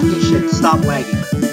fucking shit. Stop lagging.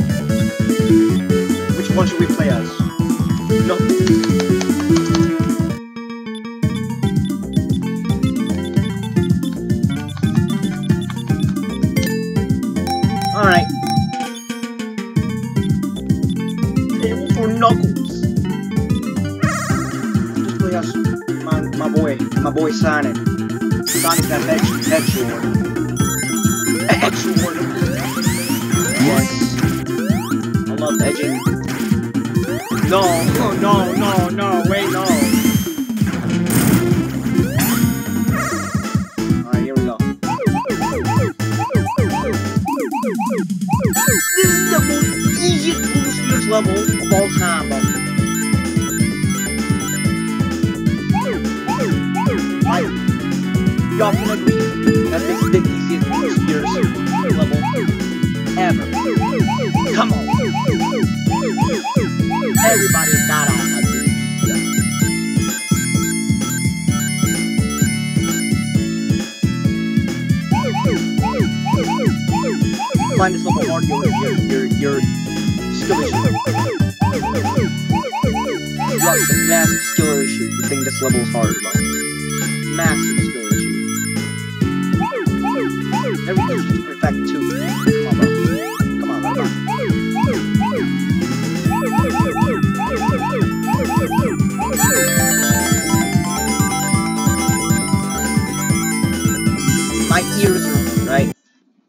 user, right?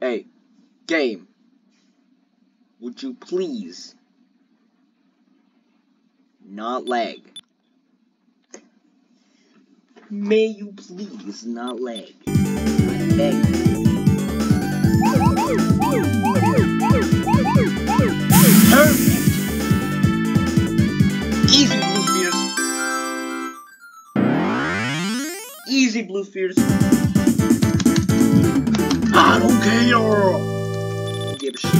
Hey, game. Would you please not lag? May you please not lag? I beg Perfect! Easy, Blue Spheres. Easy, Blue Spheres. I don't care! Give a shit.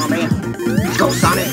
Oh man, go Sonic.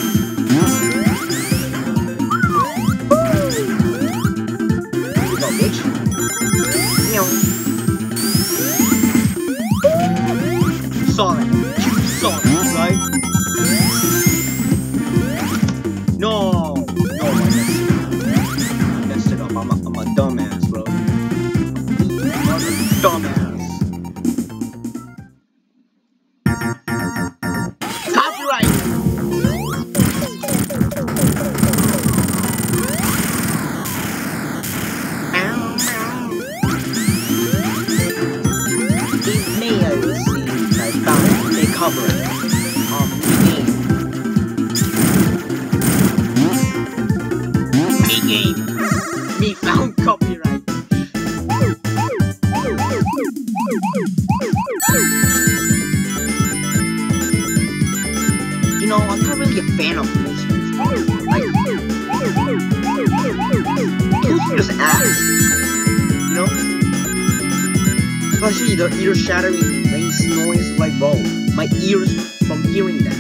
You know? Especially the ear shattering, rings noise like bro. My ears from hearing that.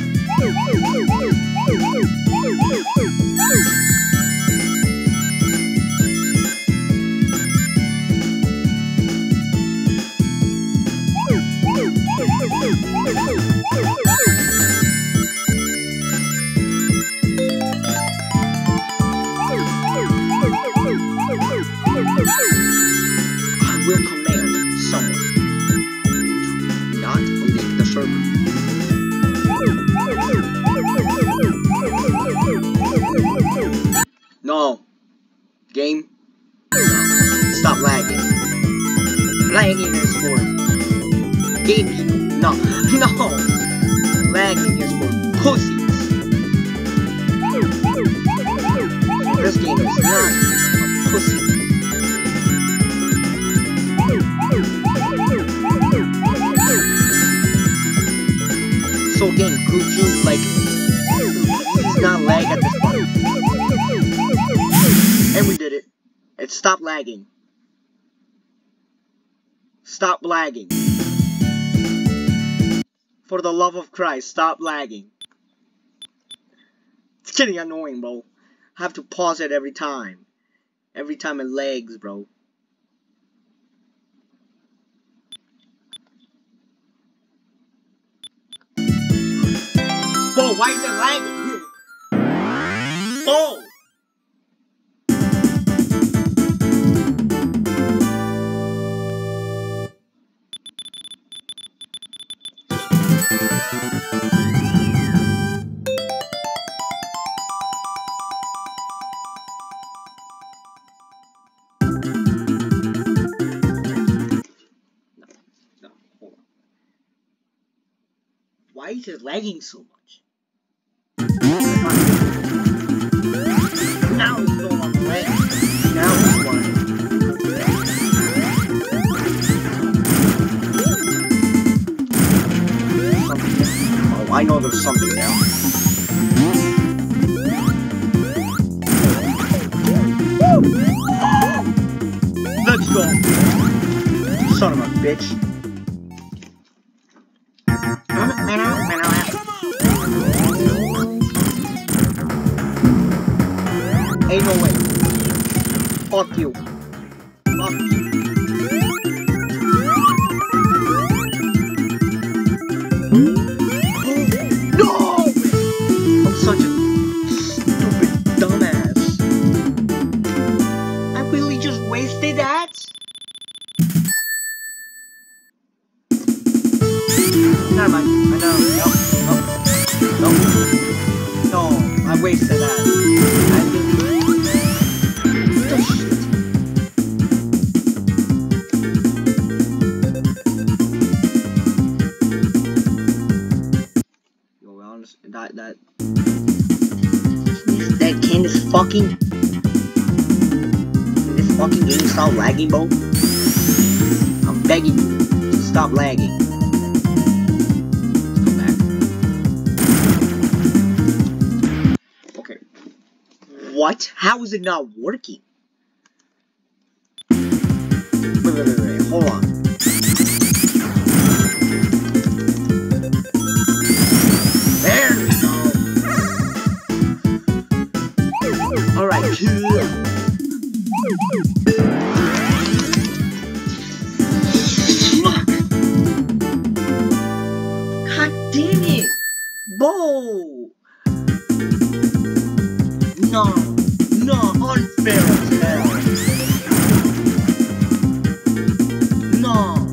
Christ, stop lagging. It's getting annoying, bro. I have to pause it every time. Every time it lags, bro. Bro, why is it lagging? Why is it lagging so much? Now it's no longer lagging. Now it's working. Oh, I know there's something now. Let's go. Son of a bitch. Fuck you. That that can this fucking this fucking game stop lagging, bro? I'm begging you, to stop lagging. Let's go back. Okay. What? How is it not working? Wait, wait, wait, wait. Hold on. God damn it! Bo! No, no, unfair as. No.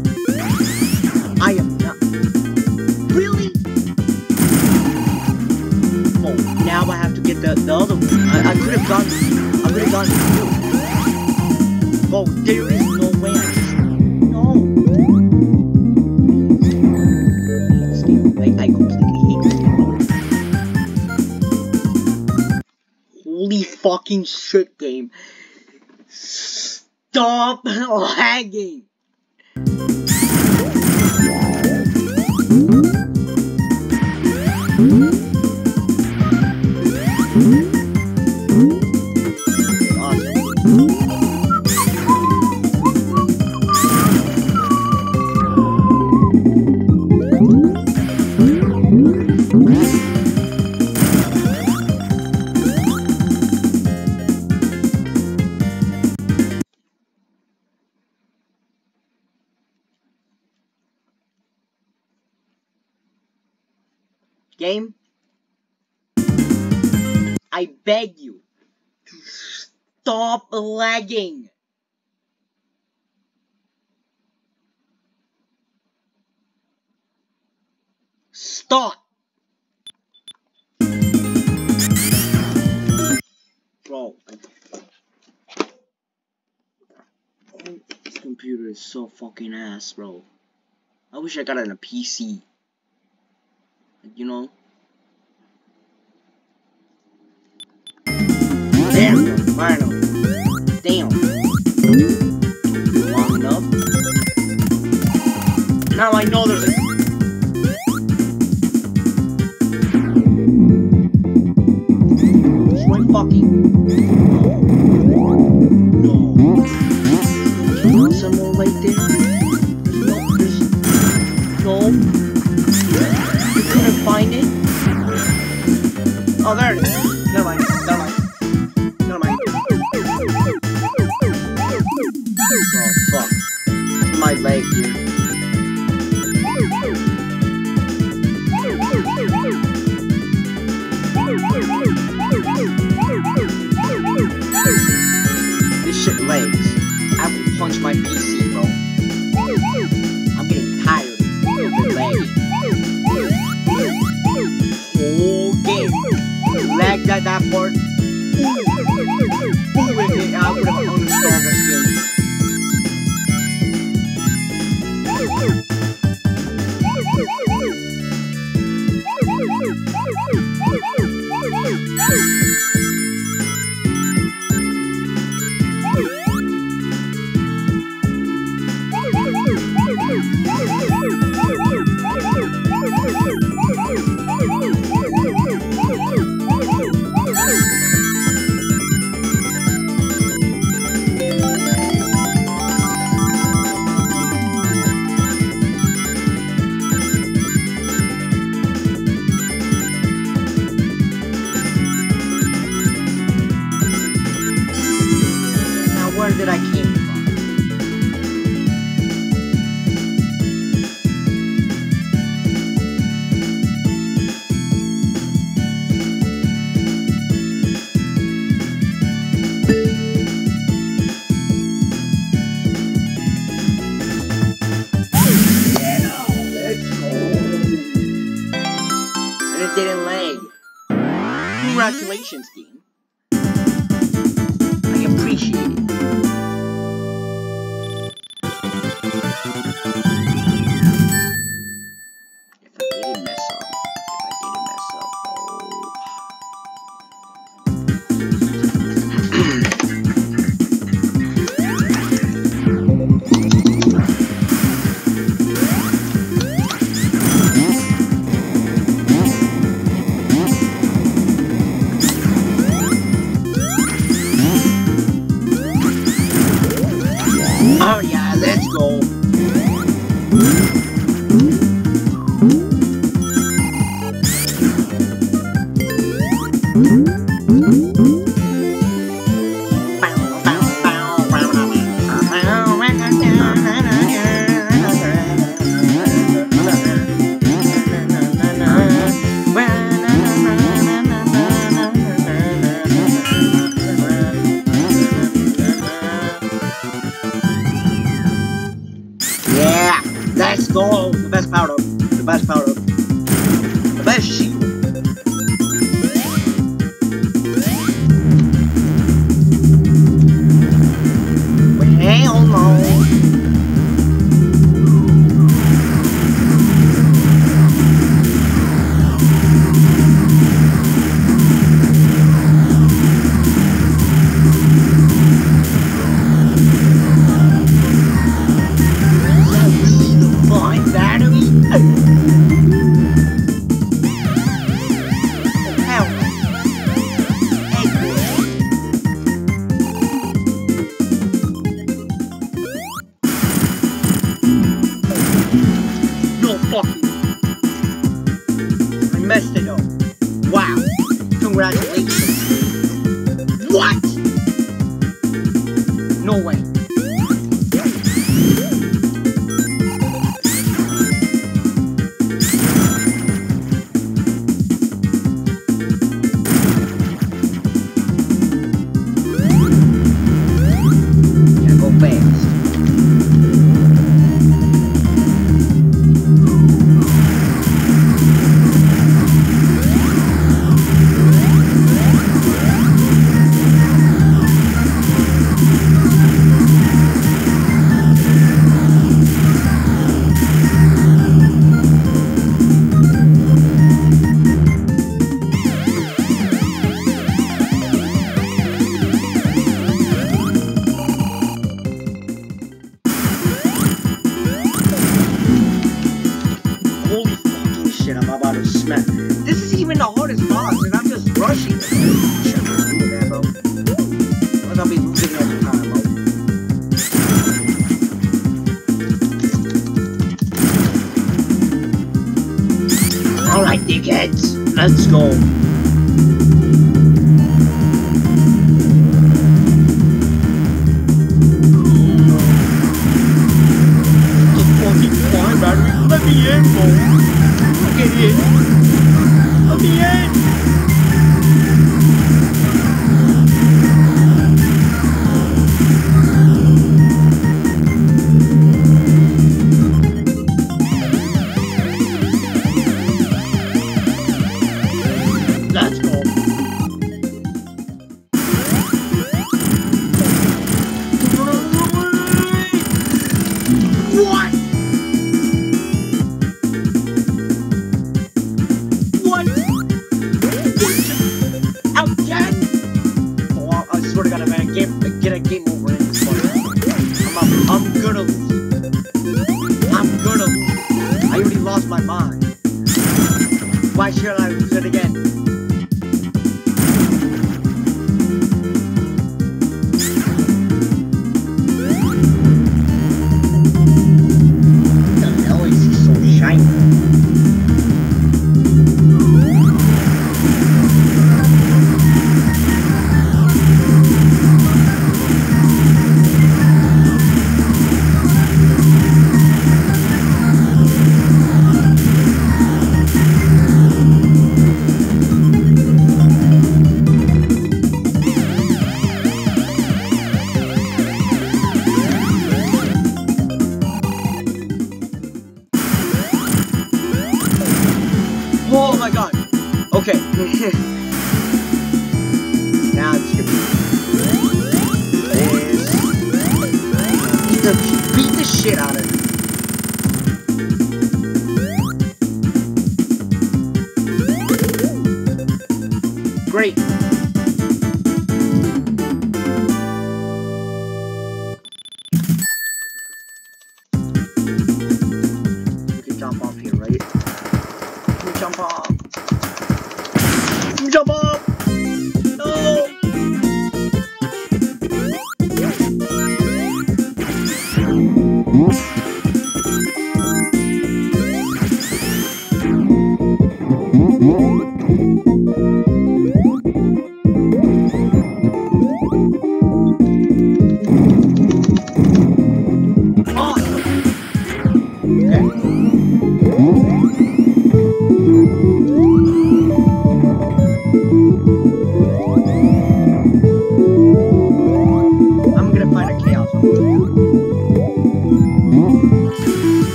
I am not. Really? Oh, now I have to get the, the other one. I, I could have gone. I could have gone. Oh, there is no way. I no. Like, I completely hate this. Holy fucking shit game. Stop lagging. Game? I beg you to stop lagging. Stop. Bro. This computer is so fucking ass, bro. I wish I got on a PC. You know? There. Damn. Long enough. Now I know there's a It's my fucking No. my leg. This shit lags. I will punch my PC. No way.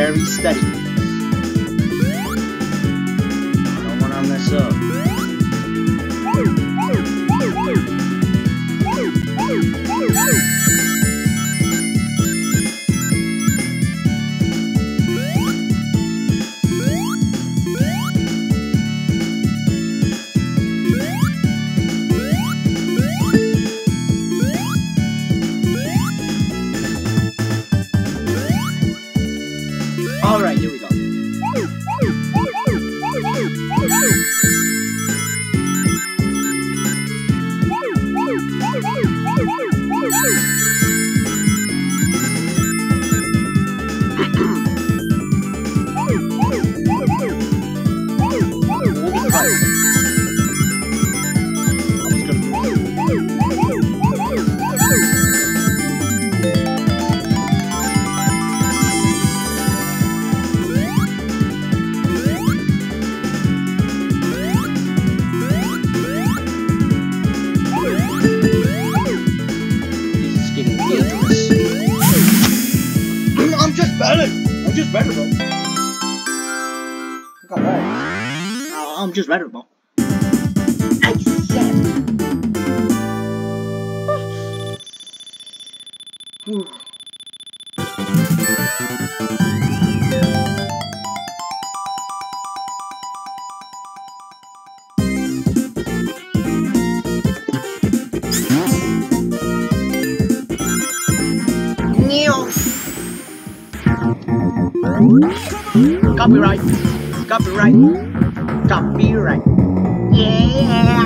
Very steady. Copyright. Copyright. Copyright. Yeah.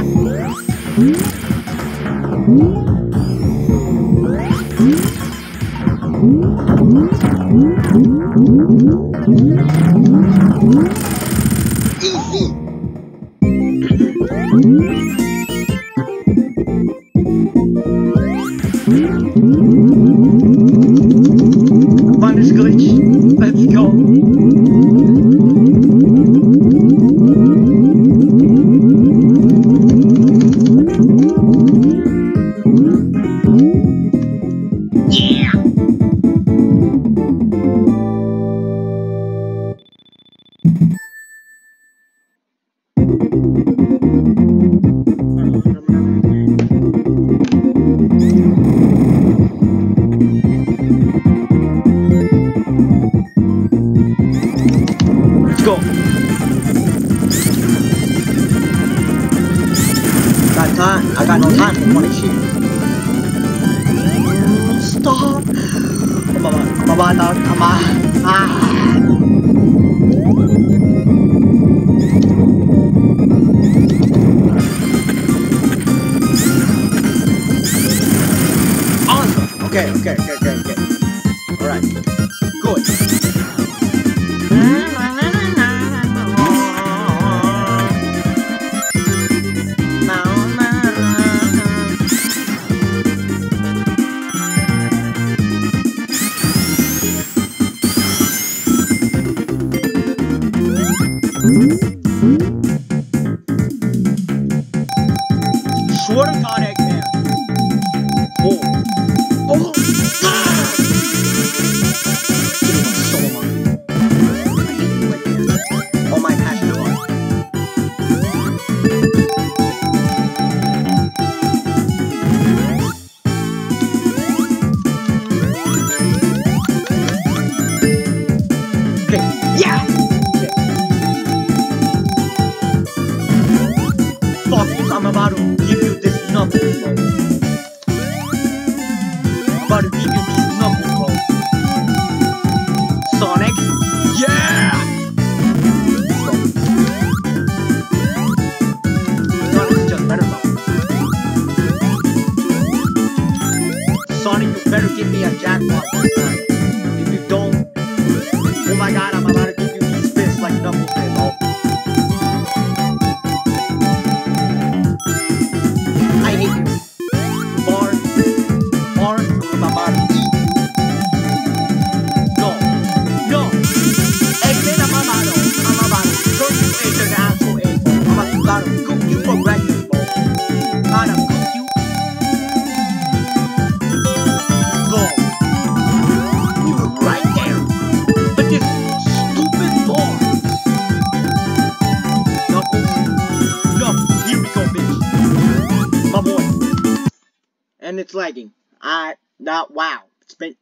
and it's lagging. I, not wow. It's been,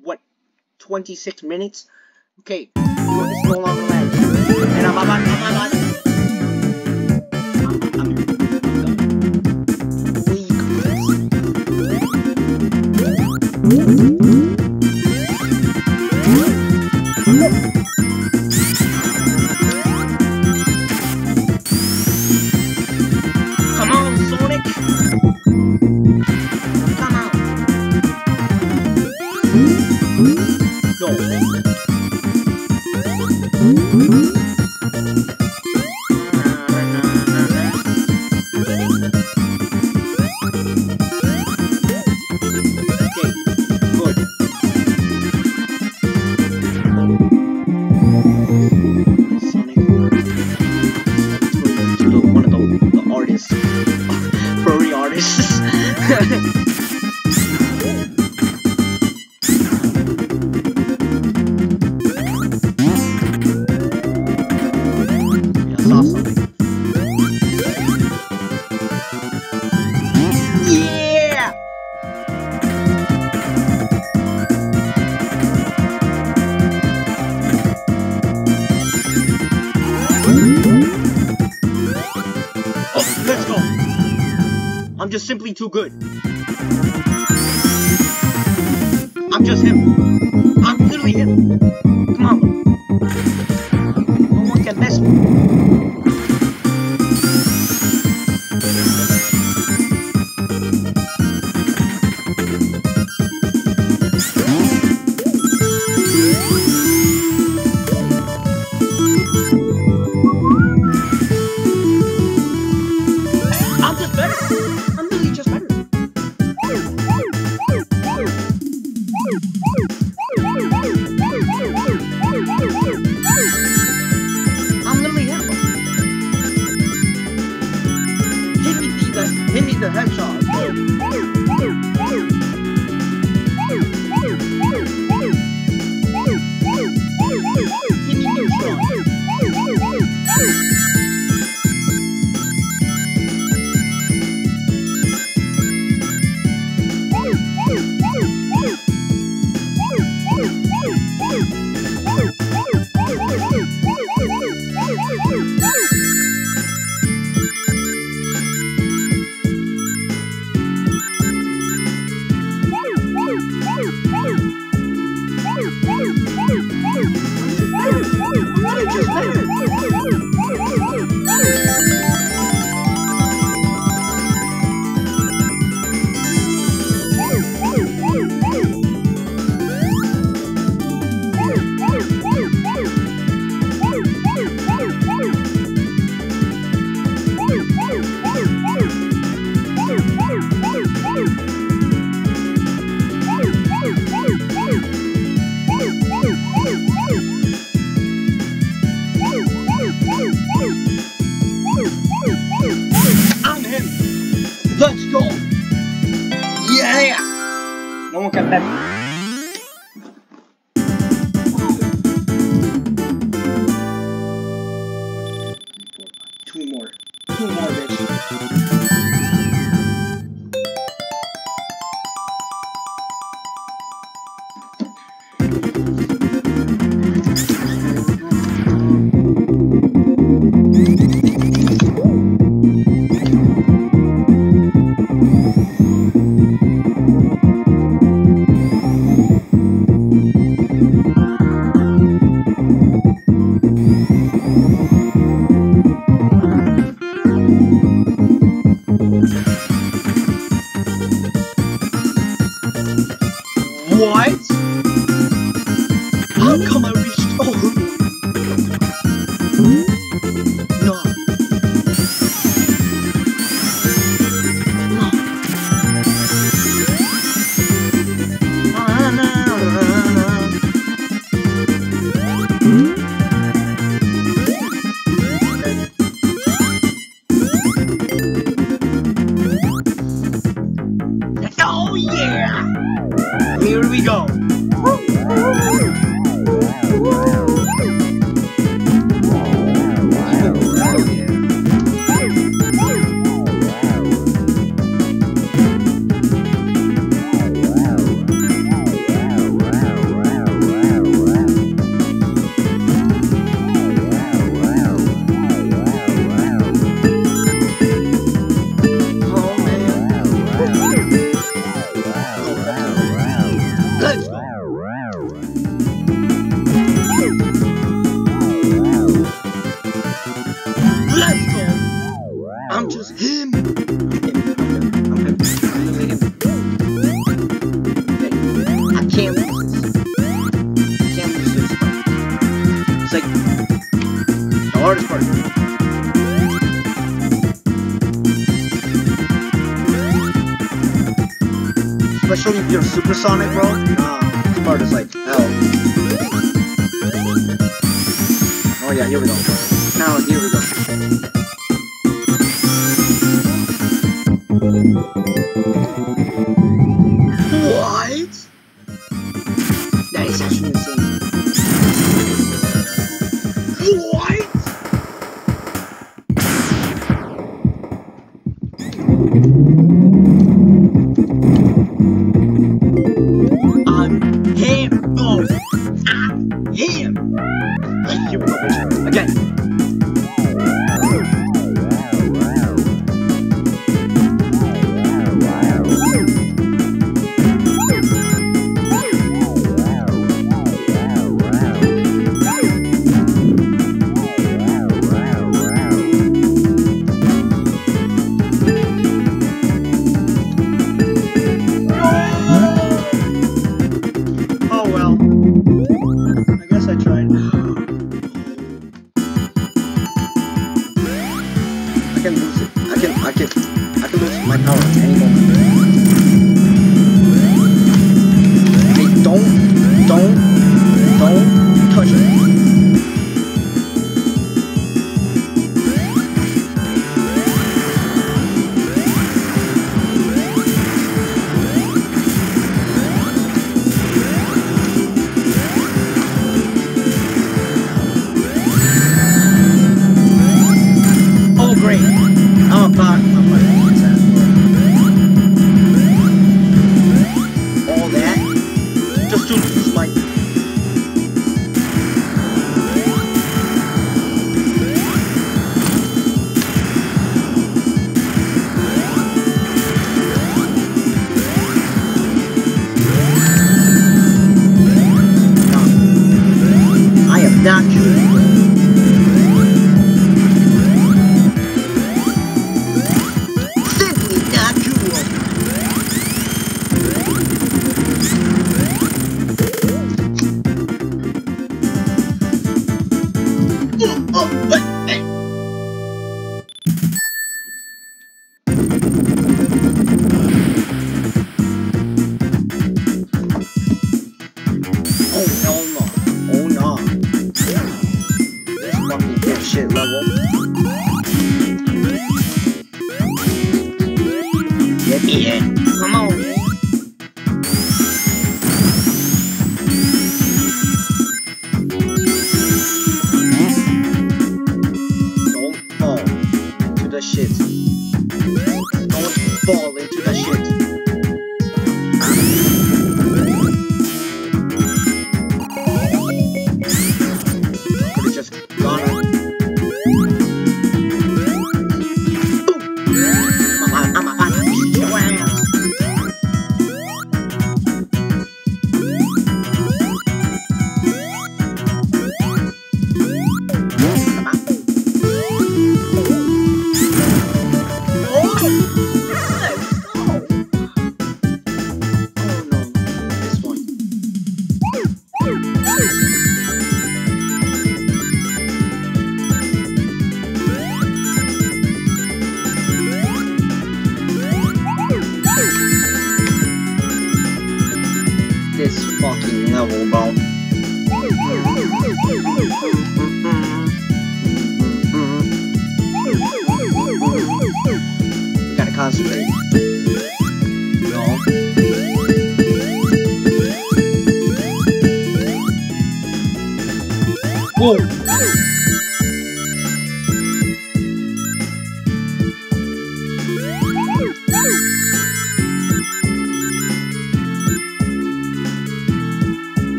what, 26 minutes? Okay, it's no longer lagging. And I'm, I'm, I'm, I'm, I'm too good. como que até especially you're supersonic, bro. Nah, this part is like hell. Oh yeah, here we go. Now, here we go. can lose it. I can, I can, I can lose my power any moment. Don't, don't, don't touch it. Shit.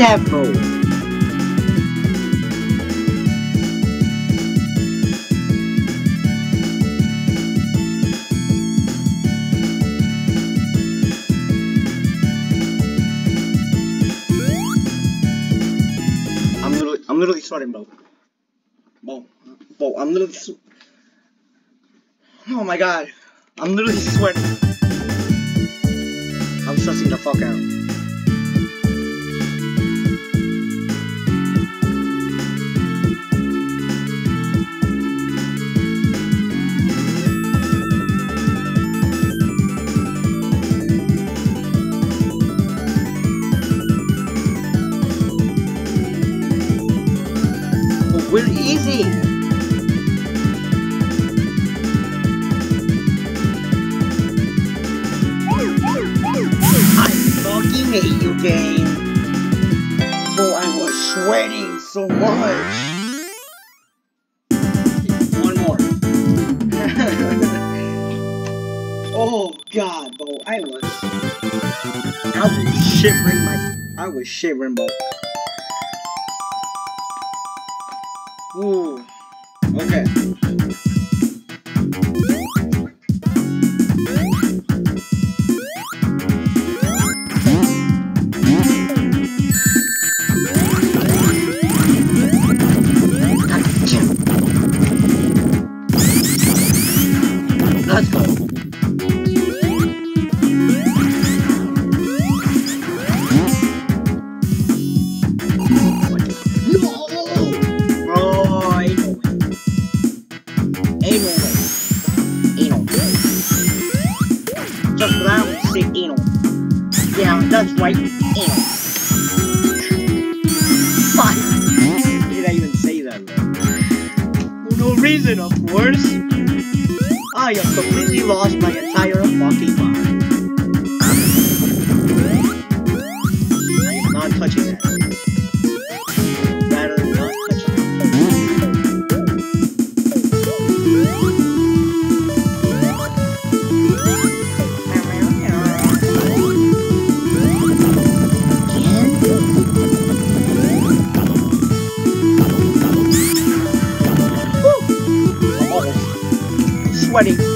Is? I'm literally, I'm literally sweating, bro. Bro, bro, I'm literally. Oh my god, I'm literally sweating. I'm stressing the fuck out. with Easy. I fucking hate you, game. Oh, I was sweating so much. One more. Oh god, Bo, I was I was shivering my I was shivering, bro. Ooh. Okay. Sweating.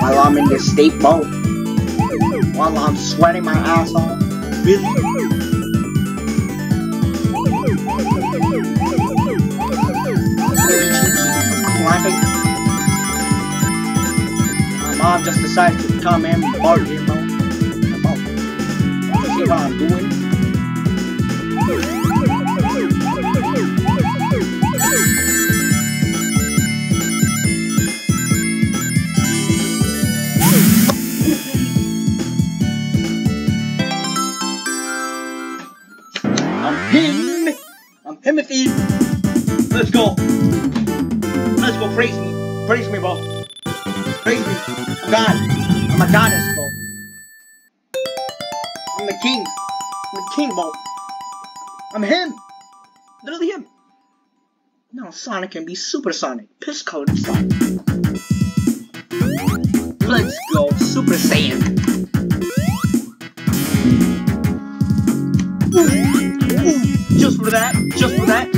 While I'm in this state, bro? While I'm sweating my ass off? Really? Clapping. My mom just decided to come in and barge in, bro. Come on. See what I'm doing? Sonic can be supersonic. Piss code Sonic. Let's go. Super Saiyan. Ooh, ooh, just for that, just for that.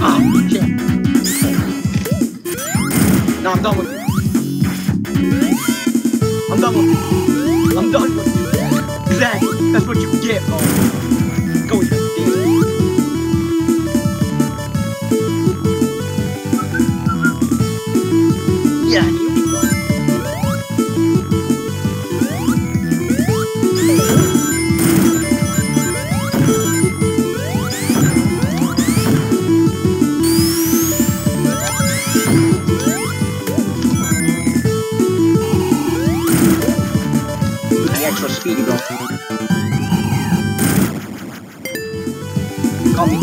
Ah, shit. No, I'm done with you. I'm done with you. I'm done with you. Exactly. That's what you get, bro. Extra speedy. Call me.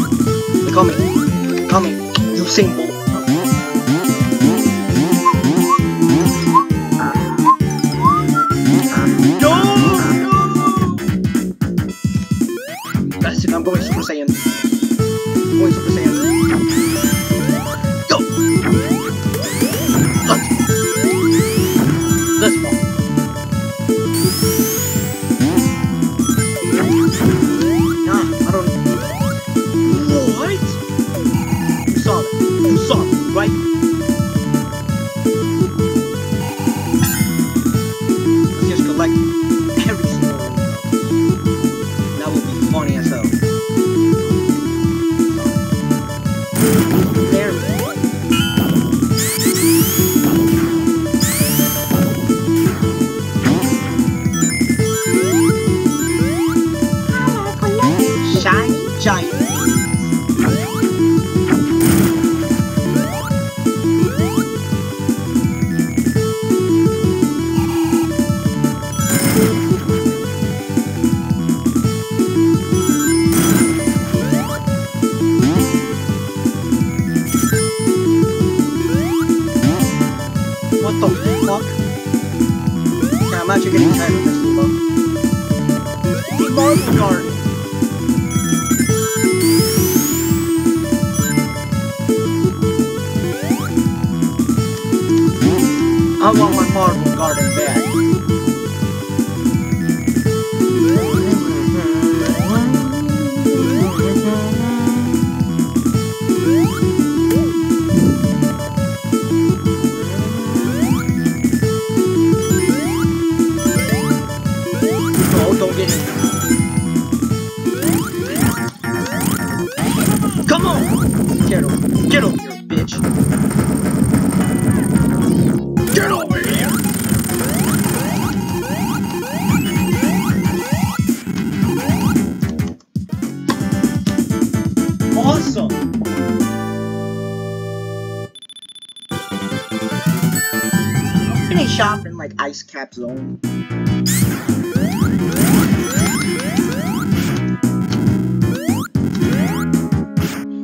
Call me. Call me. Usain Bolt.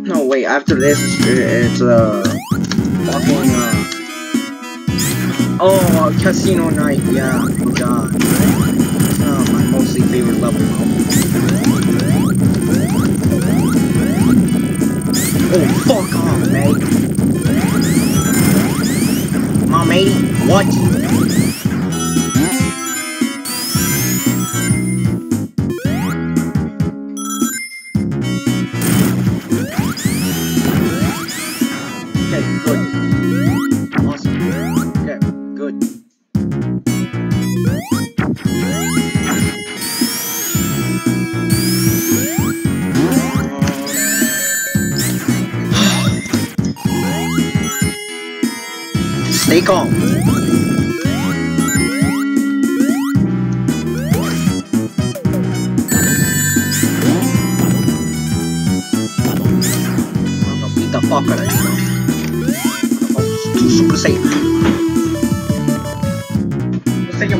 No, wait, after this, it's, uh, fucking, uh, Oh, uh, Casino Night, yeah, uh, my mostly favorite level. Oh, fuck off, mate. My mate, what?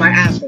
our app.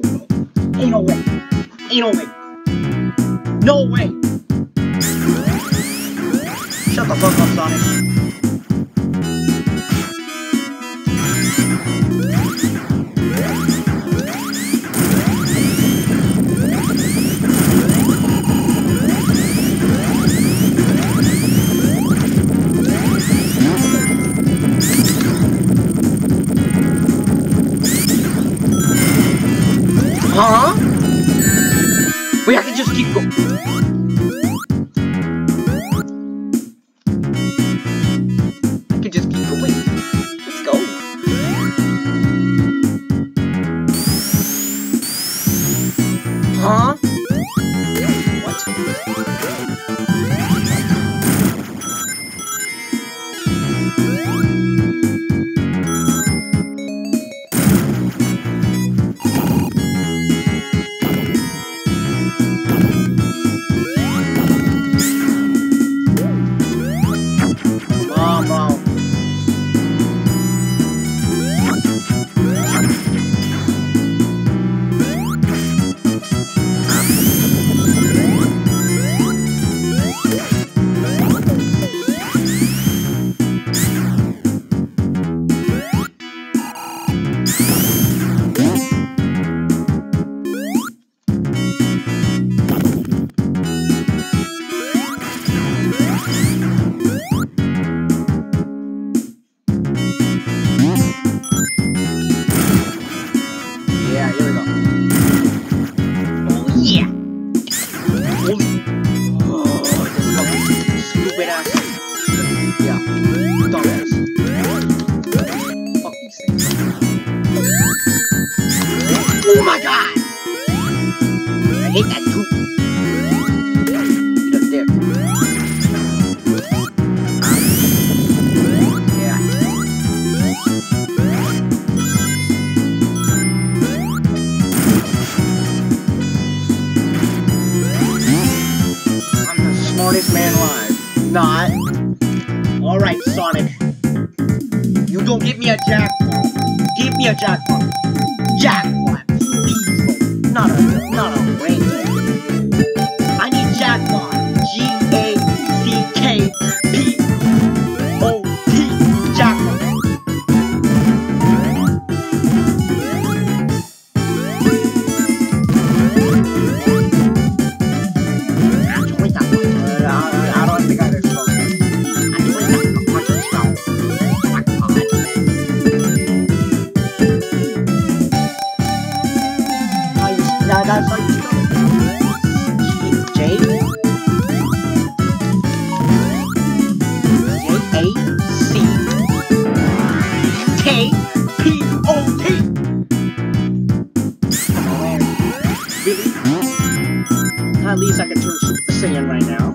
at least I can turn super Saiyan right now.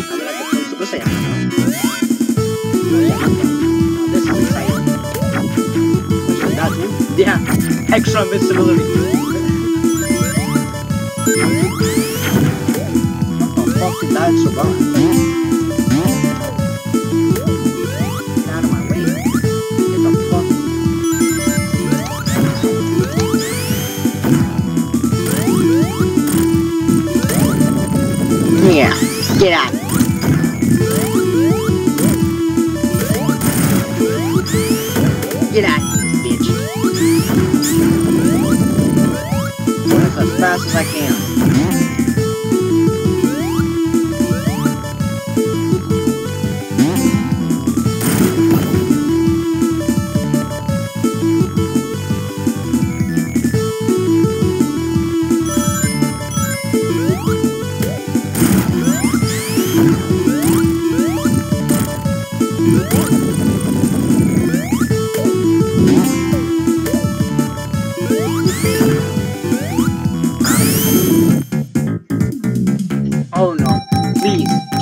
I turn now. This is exciting. Yeah, extra invincibility. How the fuck did that? get Jedi. Get out, bitch. That's as fast as I can.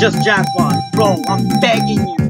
just jackpot. Bro, I'm begging you.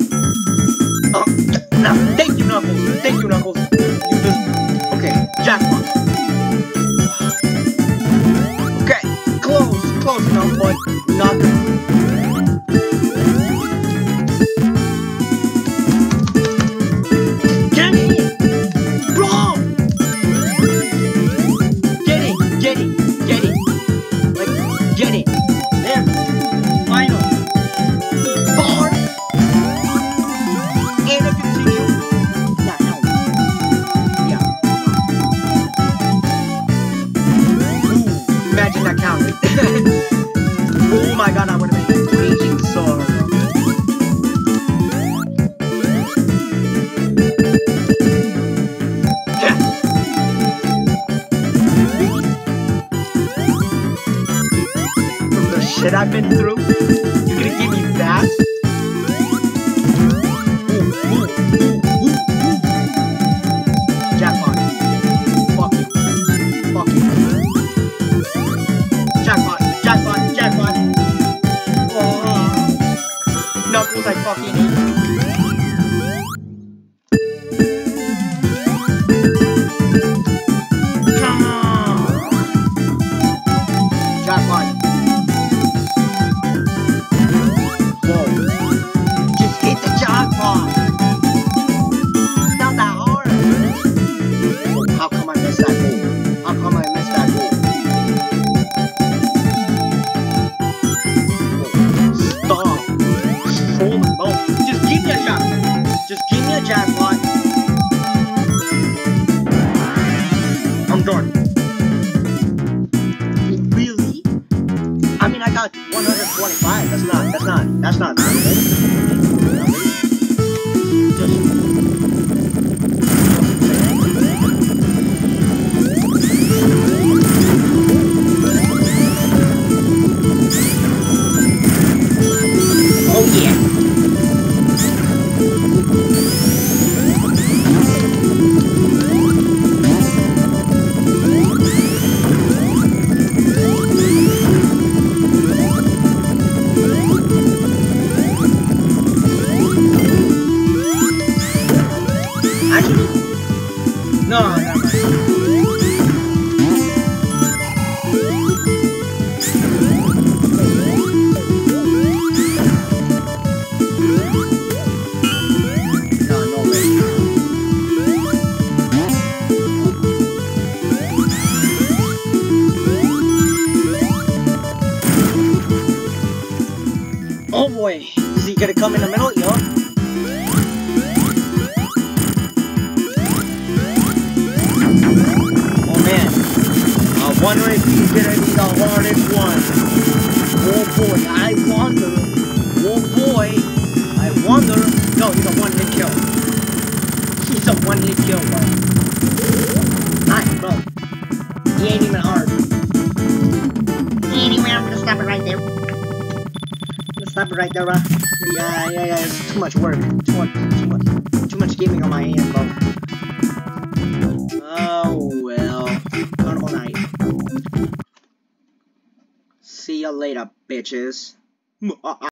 Later, bitches.